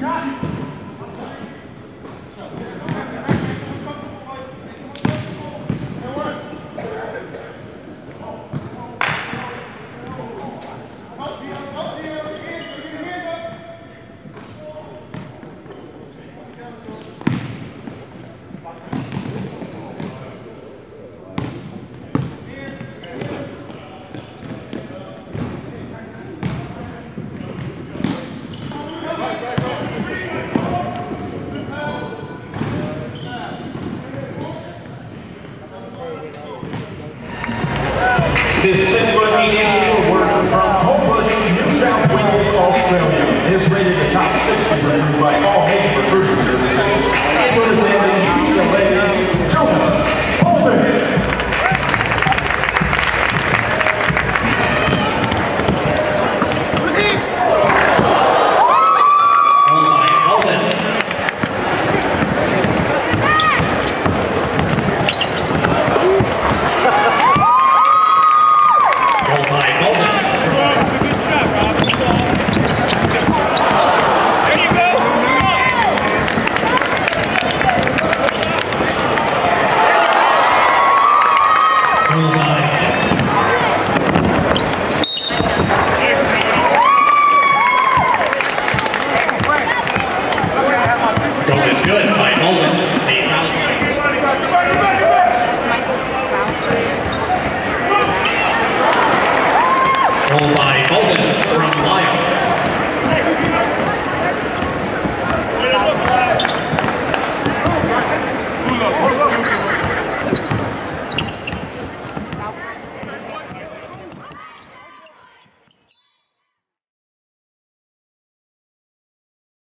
Got it. This is what we need. goal by Bolden from Lyle.